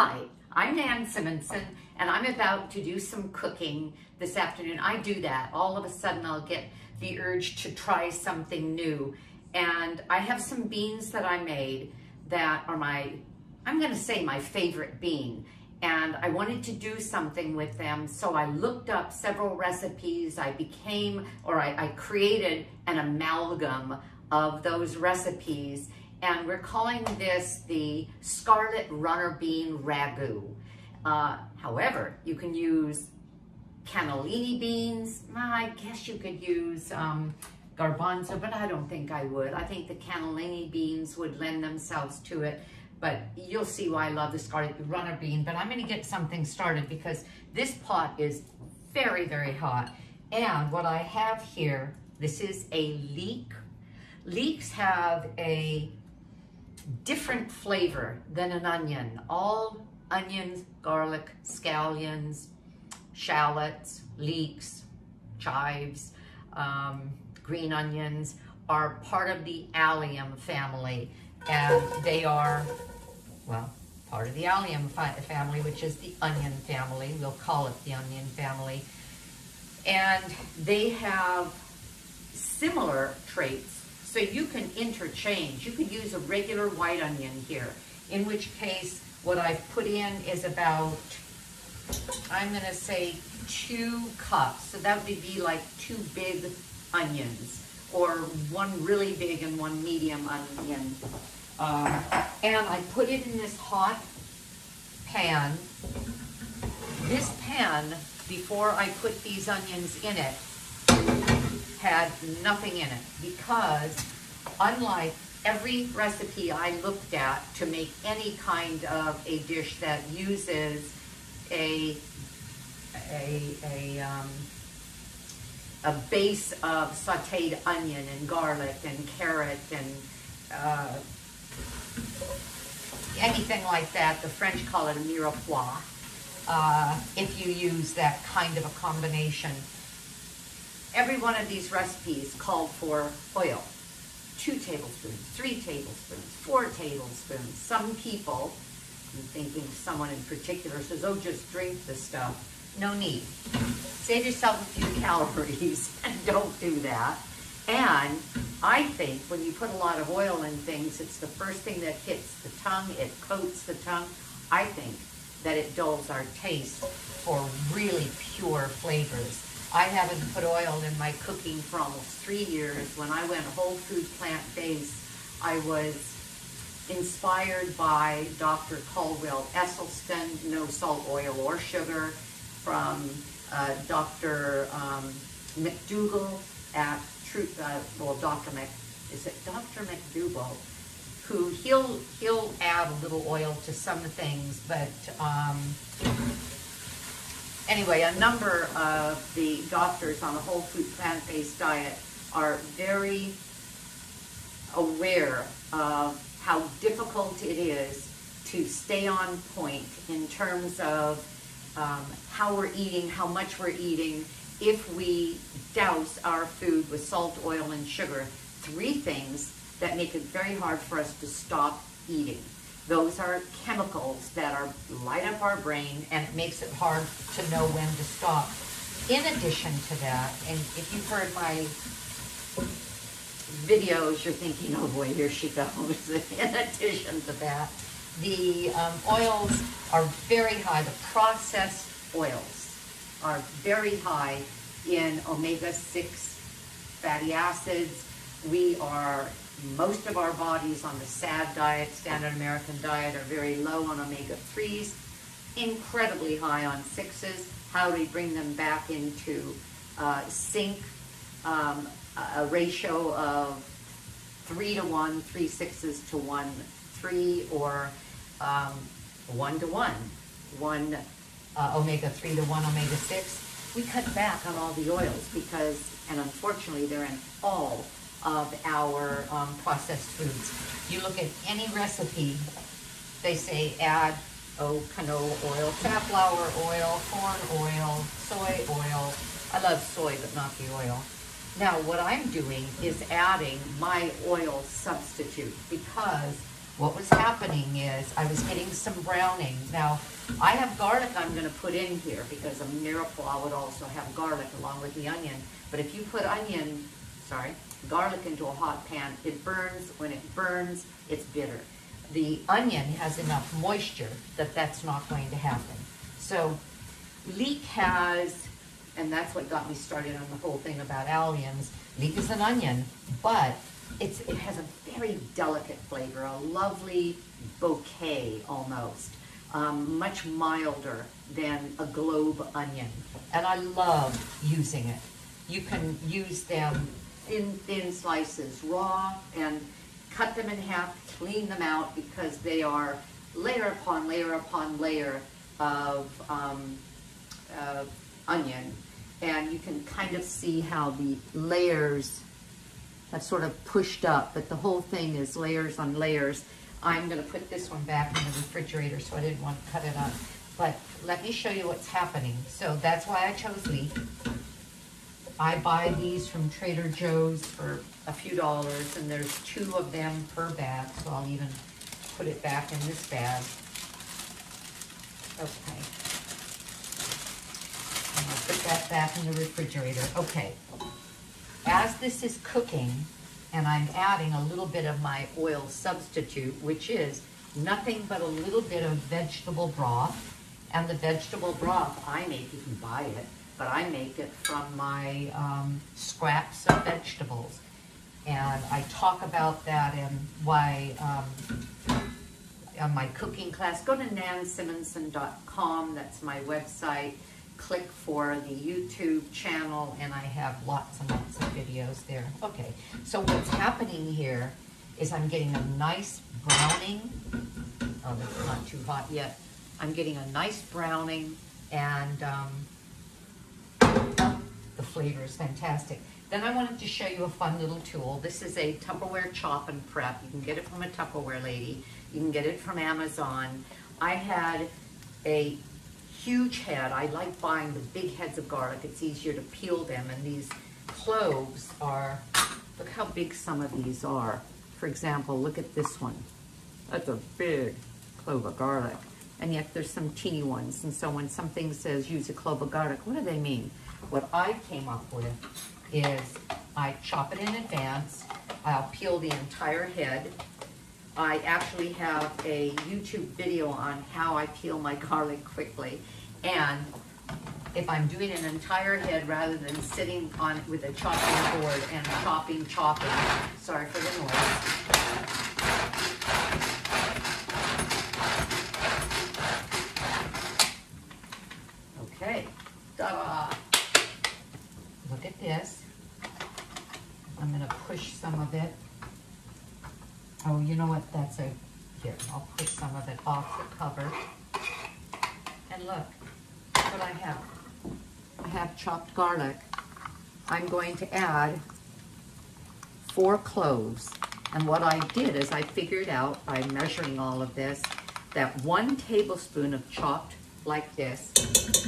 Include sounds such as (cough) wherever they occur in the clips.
Hi, I'm Nan Simonsen, and I'm about to do some cooking this afternoon. I do that. All of a sudden, I'll get the urge to try something new. And I have some beans that I made that are my, I'm gonna say my favorite bean. And I wanted to do something with them, so I looked up several recipes. I became, or I, I created an amalgam of those recipes and we're calling this the Scarlet Runner Bean Ragout. Uh, however, you can use cannellini beans. I guess you could use um, garbanzo, but I don't think I would. I think the cannellini beans would lend themselves to it, but you'll see why I love the Scarlet Runner Bean. But I'm gonna get something started because this pot is very, very hot. And what I have here, this is a leek. Leeks have a different flavor than an onion. All onions, garlic, scallions, shallots, leeks, chives, um, green onions are part of the allium family and they are, well, part of the allium family, which is the onion family. We'll call it the onion family. And they have similar traits so you can interchange. You could use a regular white onion here, in which case what I've put in is about, I'm gonna say two cups. So that would be like two big onions or one really big and one medium onion. Um, and I put it in this hot pan. This pan, before I put these onions in it, had nothing in it because unlike every recipe I looked at to make any kind of a dish that uses a a a um, a base of sautéed onion and garlic and carrot and uh, anything like that. The French call it a mirepoix. Uh, if you use that kind of a combination every one of these recipes called for oil. Two tablespoons, three tablespoons, four tablespoons. Some people, I'm thinking someone in particular, says, oh, just drink the stuff. No need. Save yourself a few calories (laughs) and don't do that. And I think when you put a lot of oil in things, it's the first thing that hits the tongue, it coats the tongue. I think that it dulls our taste for really pure flavors. I haven't put oil in my cooking for almost three years. When I went whole food plant-based, I was inspired by Dr. Caldwell Esselstyn, no salt, oil, or sugar, from uh, Dr. Um, McDougall at Truth, uh, well, Dr. Mc, is it Dr. McDougall? Who he'll he'll add a little oil to some things, but um, anyway, a number of the doctors on a whole food plant-based diet are very aware of how difficult it is to stay on point in terms of um, how we're eating, how much we're eating, if we douse our food with salt, oil, and sugar, three things that make it very hard for us to stop eating. Those are chemicals that are light up our brain and it makes it hard to know when to stop. In addition to that, and if you've heard my videos, you're thinking, oh boy, here she goes. (laughs) in addition to that, the um, oils are very high. The processed oils are very high in omega-6 fatty acids. We are most of our bodies on the SAD diet, Standard American Diet, are very low on omega-3s, incredibly high on 6s. How do we bring them back into uh, sync? Um, a ratio of 3 to 1, 3 sixes to 1 3, or um, 1 to 1, 1 uh, omega-3 to 1 omega-6. We cut back on all the oils because, and unfortunately, they're in all of our um, processed foods. You look at any recipe, they say add oh, canola oil, safflower oil, corn oil, soy oil. I love soy, but not the oil. Now, what I'm doing is adding my oil substitute because what was happening is I was getting some browning. Now, I have garlic I'm gonna put in here because a mirepoix would also have garlic along with the onion. But if you put onion, sorry, garlic into a hot pan, it burns. When it burns, it's bitter. The onion has enough moisture that that's not going to happen. So leek has, and that's what got me started on the whole thing about alliums. Leek is an onion, but it's, it has a very delicate flavor, a lovely bouquet almost, um, much milder than a globe onion. And I love using it. You can use them in thin slices, raw, and cut them in half, clean them out because they are layer upon layer upon layer of um, uh, onion. And you can kind of see how the layers have sort of pushed up, but the whole thing is layers on layers. I'm gonna put this one back in the refrigerator, so I didn't want to cut it up. But let me show you what's happening. So that's why I chose leek. I buy these from Trader Joe's for a few dollars, and there's two of them per bag, so I'll even put it back in this bag. Okay. And I'll put that back in the refrigerator. Okay. As this is cooking, and I'm adding a little bit of my oil substitute, which is nothing but a little bit of vegetable broth. And the vegetable broth, I make, you can buy it, but I make it from my um, scraps of vegetables. And I talk about that and why um, on my cooking class. Go to nansimonsen.com, that's my website. Click for the YouTube channel, and I have lots and lots of videos there. Okay, so what's happening here is I'm getting a nice browning. Oh, that's not too hot yet. I'm getting a nice browning, and um, the flavor is fantastic. Then I wanted to show you a fun little tool. This is a Tupperware chop and prep. You can get it from a Tupperware lady. You can get it from Amazon. I had a huge head. I like buying the big heads of garlic. It's easier to peel them. And these cloves are, look how big some of these are. For example, look at this one. That's a big clove of garlic. And yet there's some teeny ones. And so when something says use a clove of garlic, what do they mean? What I came up with is I chop it in advance. I'll peel the entire head. I actually have a YouTube video on how I peel my (laughs) garlic quickly. And if I'm doing an entire head rather than sitting on it with a chopping board and chopping, chopping, sorry for the noise. Okay, ta-da! Look at this. I'm gonna push some of it. Oh, you know what, that's a, here, I'll push some of it off the cover. And look, what I have. I have chopped garlic. I'm going to add four cloves. And what I did is I figured out by measuring all of this that one tablespoon of chopped like this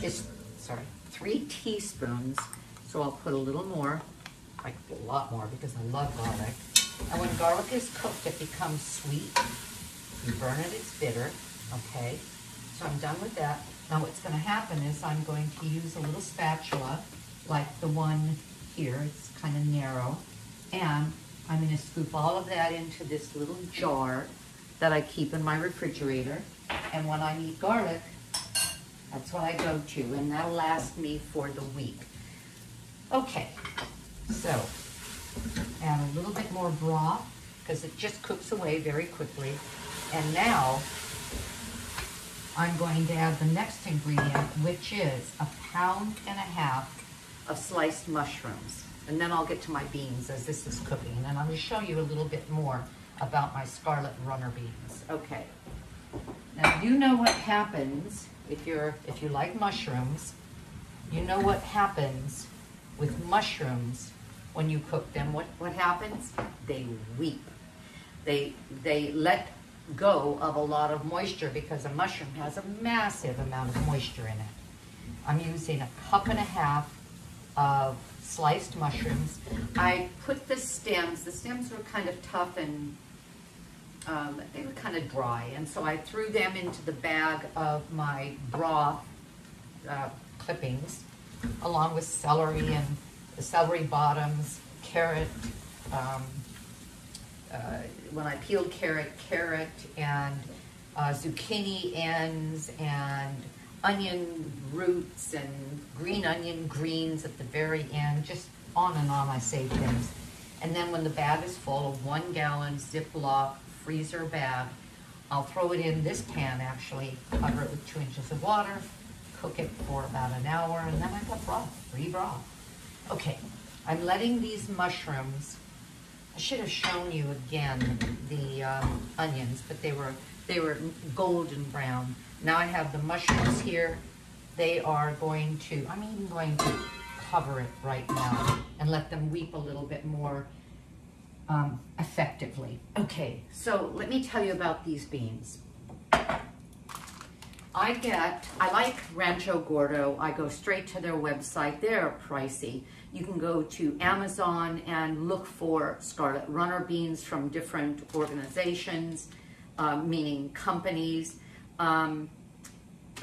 is, sorry, three teaspoons. So I'll put a little more, like a lot more because I love garlic. And when garlic is cooked, it becomes sweet. You burn it, it's bitter, okay? So I'm done with that. Now what's gonna happen is I'm going to use a little spatula, like the one here, it's kind of narrow. And I'm gonna scoop all of that into this little jar that I keep in my refrigerator. And when I need garlic, that's what I go to, and that'll last me for the week. Okay, so add a little bit more broth because it just cooks away very quickly. And now I'm going to add the next ingredient, which is a pound and a half of sliced mushrooms. And then I'll get to my beans as this is cooking. And I'm going to show you a little bit more about my scarlet runner beans. Okay. Now you know what happens if you're if you like mushrooms. You know what happens with mushrooms when you cook them. What what happens? They weep. They they let go of a lot of moisture because a mushroom has a massive amount of moisture in it. I'm using a cup and a half of sliced mushrooms. I put the stems, the stems were kind of tough and um, they were kind of dry, and so I threw them into the bag of my broth uh, clippings, along with celery and the celery bottoms, carrot. Um, when I peeled carrot, carrot and uh, zucchini ends and onion roots and green onion greens at the very end, just on and on I save things. And then when the bag is full, a one gallon Ziploc freezer bag, I'll throw it in this pan actually, cover it with two inches of water, cook it for about an hour, and then I've got broth, free broth. Okay, I'm letting these mushrooms, I should have shown you again the um, onions, but they were, they were golden brown. Now I have the mushrooms here. They are going to, I'm even going to cover it right now and let them weep a little bit more um, effectively. Okay, so let me tell you about these beans. I get, I like Rancho Gordo. I go straight to their website. They're pricey. You can go to Amazon and look for Scarlet Runner beans from different organizations, uh, meaning companies. Um,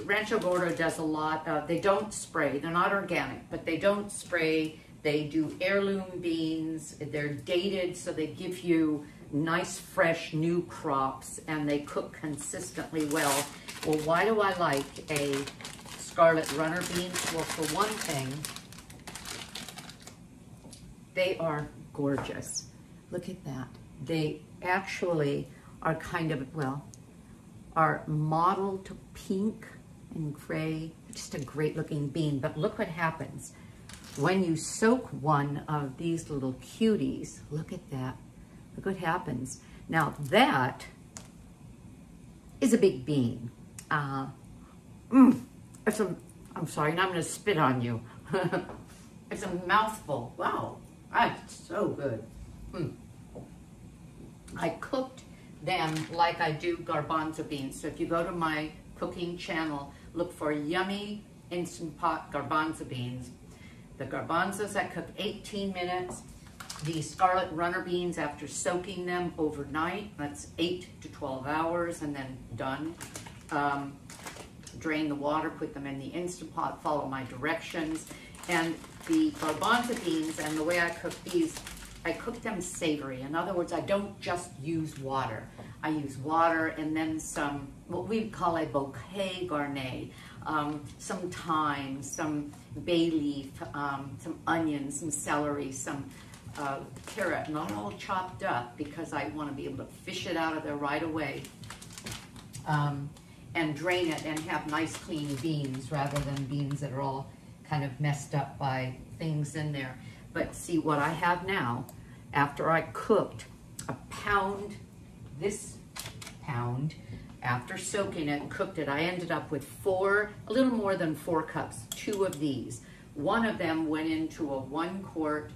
Rancho Gordo does a lot of, they don't spray, they're not organic, but they don't spray. They do heirloom beans. They're dated, so they give you nice, fresh, new crops, and they cook consistently well. Well, why do I like a Scarlet Runner beans? Well, for one thing, they are gorgeous. Look at that. They actually are kind of, well, are mottled pink and gray. Just a great looking bean, but look what happens. When you soak one of these little cuties, look at that. Look what happens. Now that is a big bean. Uh, mm, it's a, I'm sorry, I'm gonna spit on you. (laughs) it's a mouthful. Wow, that's so good. Mm. I cooked them like I do garbanzo beans. So if you go to my cooking channel, look for yummy Instant Pot garbanzo beans. The garbanzos I cook 18 minutes. The scarlet runner beans after soaking them overnight, that's 8 to 12 hours and then done. Um, drain the water, put them in the Instant Pot, follow my directions. And the garbanzo beans and the way I cook these, I cook them savory. In other words, I don't just use water. I use water and then some, what we call a bouquet garni, um, some thyme, some bay leaf, um, some onions, some celery, some uh, carrot, not all chopped up because I want to be able to fish it out of there right away um, and drain it and have nice clean beans rather than beans that are all kind of messed up by things in there. But see what I have now, after I cooked a pound, this pound, after soaking it and cooked it, I ended up with four, a little more than four cups, two of these. One of them went into a one quart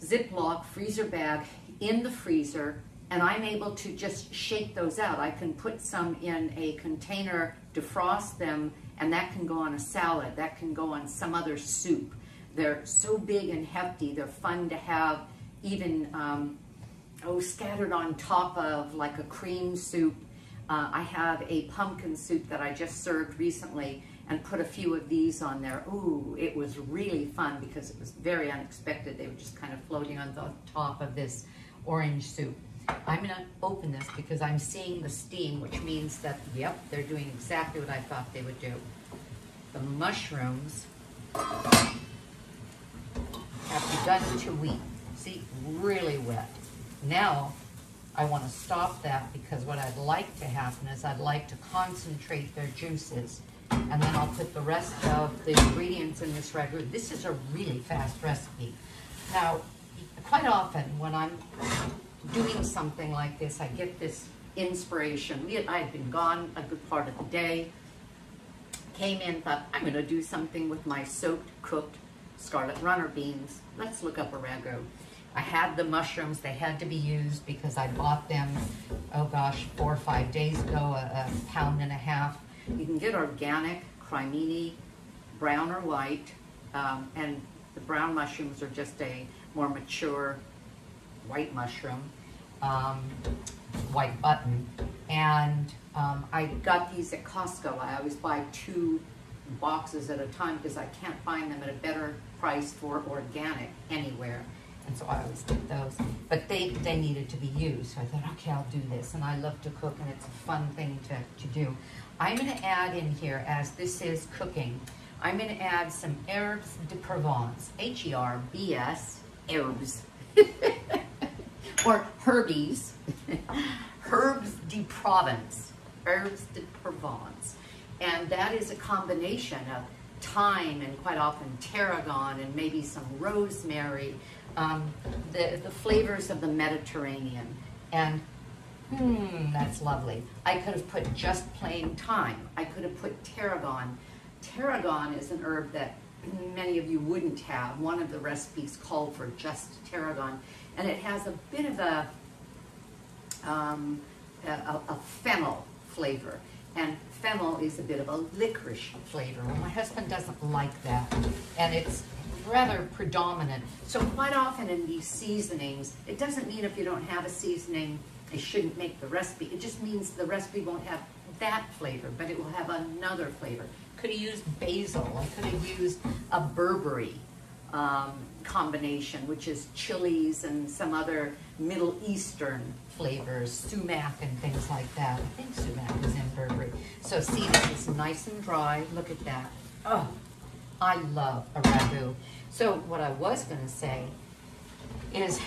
Ziploc freezer bag in the freezer and I'm able to just shake those out. I can put some in a container, defrost them, and that can go on a salad. That can go on some other soup. They're so big and hefty. They're fun to have even, um, oh, scattered on top of like a cream soup. Uh, I have a pumpkin soup that I just served recently and put a few of these on there. Ooh, it was really fun because it was very unexpected. They were just kind of floating on the top of this orange soup. I'm gonna open this because I'm seeing the steam, which means that, yep, they're doing exactly what I thought they would do. The mushrooms have begun to weep. See, really wet. Now, I wanna stop that because what I'd like to happen is I'd like to concentrate their juices and then I'll put the rest of the ingredients in this ragout. This is a really fast recipe. Now, quite often when I'm doing something like this, I get this inspiration. I had been gone a good part of the day, came in, thought, I'm gonna do something with my soaked, cooked scarlet runner beans. Let's look up a ragout. I had the mushrooms, they had to be used because I bought them, oh gosh, four or five days ago, a, a pound and a half. You can get organic crimini, brown or white, um, and the brown mushrooms are just a more mature white mushroom. Um, white button. And um, I got these at Costco. I always buy two boxes at a time because I can't find them at a better price for organic anywhere. And so I always get those. But they, they needed to be used. So I thought, okay, I'll do this. And I love to cook and it's a fun thing to, to do. I'm going to add in here, as this is cooking, I'm going to add some herbs de Provence, H-E-R-B-S, herbs, (laughs) or herbies, (laughs) herbs de Provence, herbs de Provence. And that is a combination of thyme and quite often tarragon and maybe some rosemary, um, the, the flavors of the Mediterranean. And hmm, that's lovely. I could have put just plain thyme. I could have put tarragon. Tarragon is an herb that many of you wouldn't have. One of the recipes called for just tarragon. And it has a bit of a, um, a, a fennel flavor. And fennel is a bit of a licorice flavor. My husband doesn't like that. And it's rather predominant. So quite often in these seasonings, it doesn't mean if you don't have a seasoning, it shouldn't make the recipe. It just means the recipe won't have that flavor, but it will have another flavor. Could have used basil. I could have used a berbere um, combination, which is chilies and some other Middle Eastern flavors, sumac and things like that. I think sumac is in berbere. So see, this is nice and dry. Look at that. Oh, I love a ragout. So what I was going to say is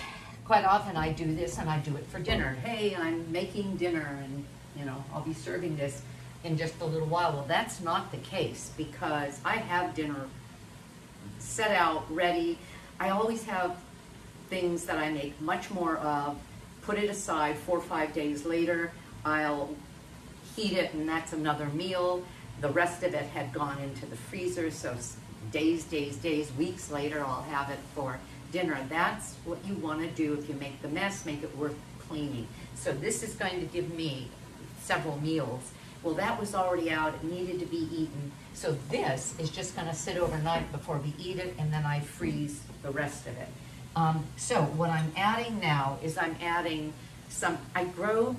quite often I do this and I do it for dinner. Hey, I'm making dinner and, you know, I'll be serving this in just a little while. Well, that's not the case because I have dinner set out, ready. I always have things that I make much more of, put it aside four or five days later. I'll heat it and that's another meal. The rest of it had gone into the freezer, so days, days, days, weeks later, I'll have it for dinner. That's what you want to do if you make the mess, make it worth cleaning. So this is going to give me several meals. Well, that was already out. It needed to be eaten. So this is just going to sit overnight before we eat it, and then I freeze the rest of it. Um, so what I'm adding now is I'm adding some, I grow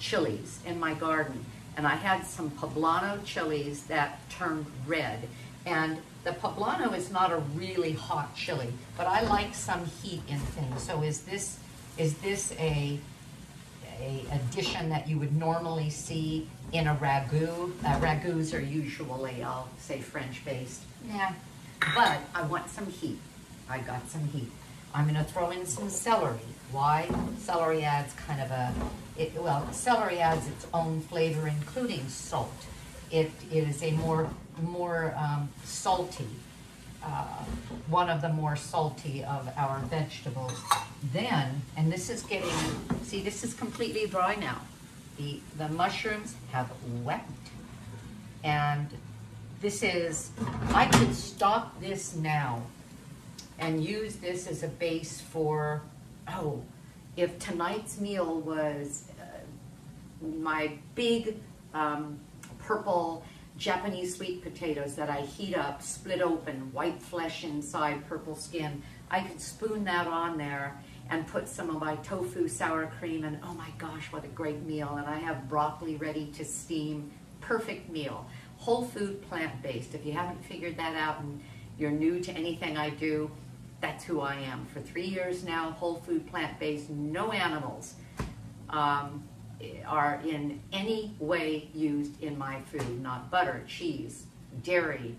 chilies in my garden, and I had some poblano chilies that turned red. And the poblano is not a really hot chili, but I like some heat in things. So is this is this a a addition that you would normally see in a ragout? Uh, ragouts are usually, I'll say French based. Yeah, but I want some heat. I got some heat. I'm going to throw in some celery. Why? Celery adds kind of a, it, well, celery adds its own flavor, including salt. It, it is a more more um, salty, uh, one of the more salty of our vegetables. Then, and this is getting, see this is completely dry now. The, the mushrooms have wept. And this is, I could stop this now and use this as a base for, oh, if tonight's meal was uh, my big um, purple Japanese sweet potatoes that I heat up, split open, white flesh inside, purple skin. I could spoon that on there and put some of my tofu sour cream and oh my gosh, what a great meal. And I have broccoli ready to steam. Perfect meal. Whole food, plant-based. If you haven't figured that out and you're new to anything I do, that's who I am. For three years now, whole food, plant-based, no animals. Um, are in any way used in my food, not butter, cheese, dairy,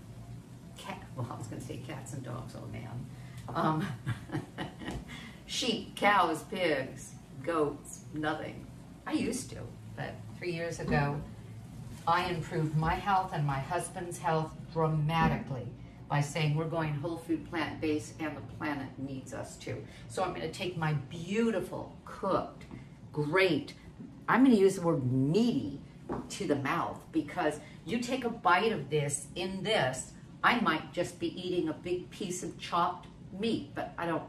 cat, well, I was going to say cats and dogs, oh man. Um, (laughs) sheep, cows, pigs, goats, nothing. I used to, but three years ago, I improved my health and my husband's health dramatically by saying we're going whole food plant-based and the planet needs us to. So I'm going to take my beautiful, cooked, great, I'm going to use the word meaty to the mouth because you take a bite of this in this, I might just be eating a big piece of chopped meat, but I don't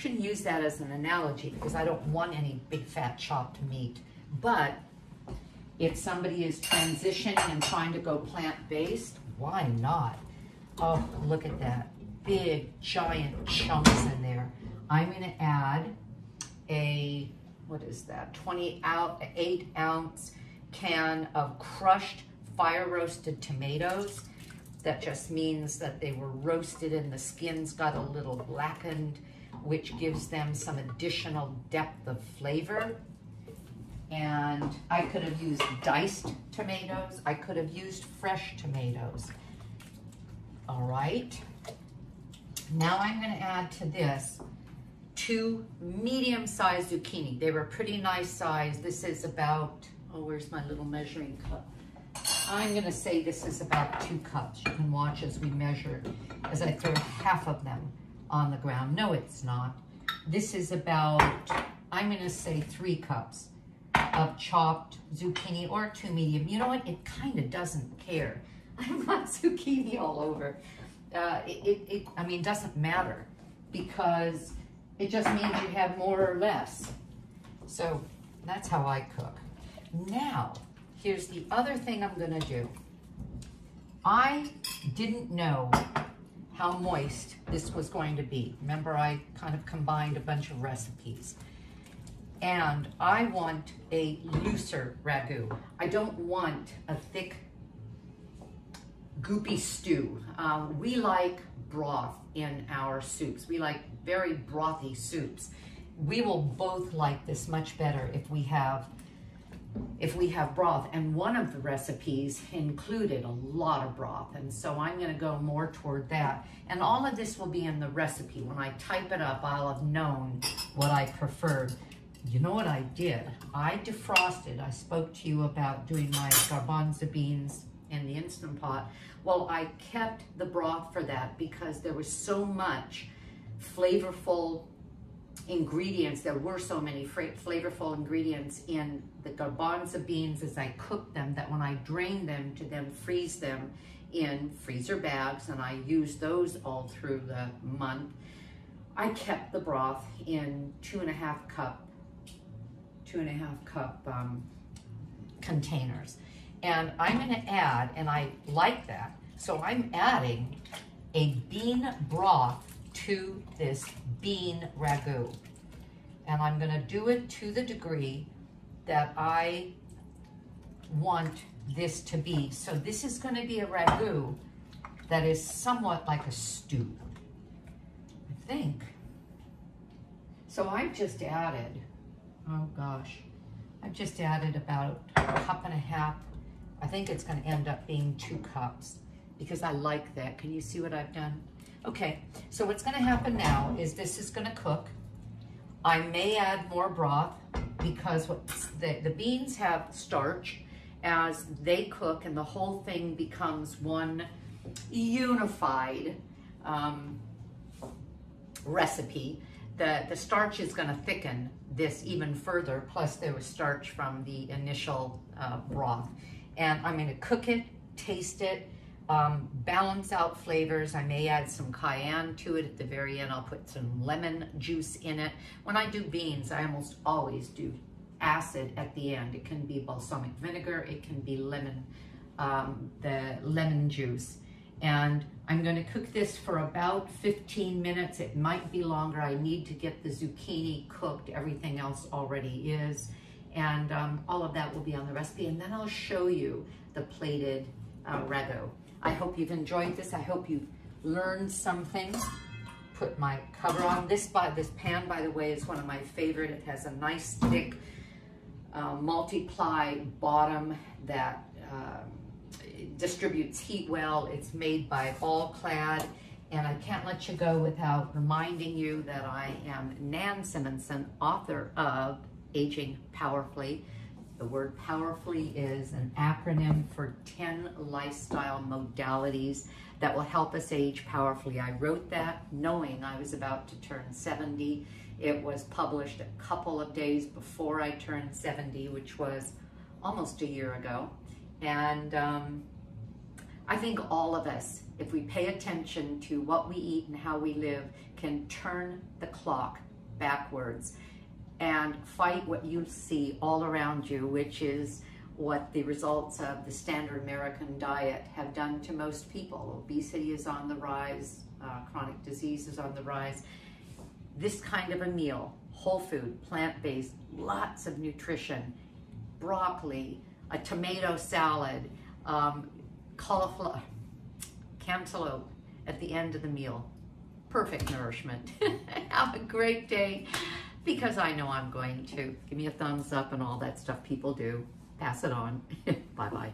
shouldn't use that as an analogy because I don't want any big fat chopped meat. But if somebody is transitioning and trying to go plant-based, why not? Oh, look at that. Big, giant chunks in there. I'm going to add a what is that, 28 ounce can of crushed fire roasted tomatoes. That just means that they were roasted and the skins got a little blackened, which gives them some additional depth of flavor. And I could have used diced tomatoes. I could have used fresh tomatoes. All right. Now I'm gonna add to this two medium-sized zucchini. They were pretty nice size. This is about, oh, where's my little measuring cup? I'm gonna say this is about two cups. You can watch as we measure as I throw half of them on the ground. No, it's not. This is about, I'm gonna say three cups of chopped zucchini or two medium. You know what, it kind of doesn't care. (laughs) I've got zucchini all over. Uh, it, it, it, I mean, doesn't matter because it just means you have more or less. So that's how I cook. Now, here's the other thing I'm gonna do. I didn't know how moist this was going to be. Remember, I kind of combined a bunch of recipes. And I want a looser ragout. I don't want a thick goopy stew. Um, we like broth in our soups. We like very brothy soups. We will both like this much better if we have if we have broth. And one of the recipes included a lot of broth. And so I'm gonna go more toward that. And all of this will be in the recipe. When I type it up, I'll have known what I preferred. You know what I did? I defrosted. I spoke to you about doing my garbanzo beans in the Instant Pot. Well, I kept the broth for that because there was so much flavorful ingredients. There were so many flavorful ingredients in the garbanzo beans as I cooked them that when I drained them to then freeze them in freezer bags and I used those all through the month, I kept the broth in two and a half cup, two and a half cup um, containers. And I'm gonna add, and I like that, so I'm adding a bean broth to this bean ragout. And I'm gonna do it to the degree that I want this to be. So this is gonna be a ragout that is somewhat like a stew, I think. So I've just added, oh gosh, I've just added about a cup and a half I think it's gonna end up being two cups because I like that. Can you see what I've done? Okay, so what's gonna happen now is this is gonna cook. I may add more broth because the, the beans have starch as they cook and the whole thing becomes one unified um, recipe. The, the starch is gonna thicken this even further, plus there was starch from the initial uh, broth and I'm gonna cook it, taste it, um, balance out flavors. I may add some cayenne to it at the very end. I'll put some lemon juice in it. When I do beans, I almost always do acid at the end. It can be balsamic vinegar, it can be lemon, um, the lemon juice. And I'm gonna cook this for about 15 minutes. It might be longer. I need to get the zucchini cooked. Everything else already is and um, all of that will be on the recipe. And then I'll show you the plated uh, ragout. I hope you've enjoyed this. I hope you've learned something. Put my cover on. This by this pan, by the way, is one of my favorite. It has a nice thick uh, multiply bottom that uh, distributes heat well. It's made by All Clad. And I can't let you go without reminding you that I am Nan Simonsen, author of Aging Powerfully. The word powerfully is an acronym for 10 lifestyle modalities that will help us age powerfully. I wrote that knowing I was about to turn 70. It was published a couple of days before I turned 70, which was almost a year ago. And um, I think all of us, if we pay attention to what we eat and how we live, can turn the clock backwards and fight what you see all around you, which is what the results of the standard American diet have done to most people. Obesity is on the rise, uh, chronic disease is on the rise. This kind of a meal, whole food, plant-based, lots of nutrition, broccoli, a tomato salad, um, cauliflower, cantaloupe at the end of the meal. Perfect nourishment. (laughs) Have a great day because I know I'm going to. Give me a thumbs up and all that stuff people do. Pass it on. (laughs) Bye-bye.